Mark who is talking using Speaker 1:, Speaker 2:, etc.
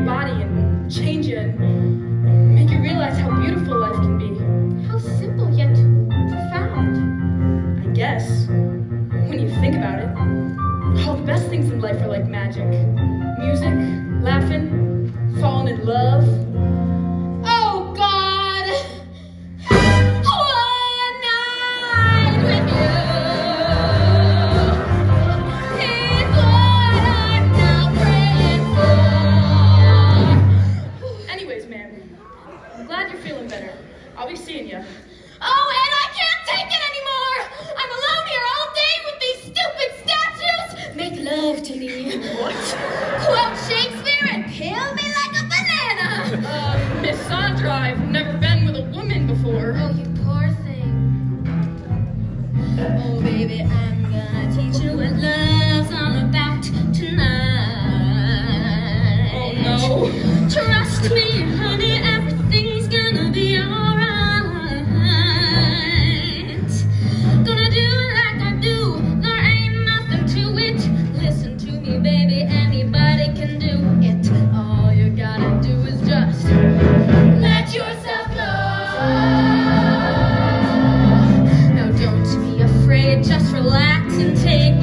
Speaker 1: body and change it and make you realize how beautiful life can be.
Speaker 2: How simple yet profound.
Speaker 1: I guess, when you think about it, all the best things in life are like magic. Music, laughing, falling in love.
Speaker 2: I'm
Speaker 1: glad you're feeling better. I'll be seeing you.
Speaker 2: Oh, and I can't take it anymore! I'm alone here all day with these stupid statues! Make love to me.
Speaker 1: What?
Speaker 2: Quote Shakespeare and peel me like a banana!
Speaker 1: Uh, Miss Sandra, I've never been with a woman before.
Speaker 2: Oh, you poor thing. Oh, baby, I'm gonna teach you what love's all about tonight.
Speaker 1: Oh, no.
Speaker 2: Trust me, honey, relax and take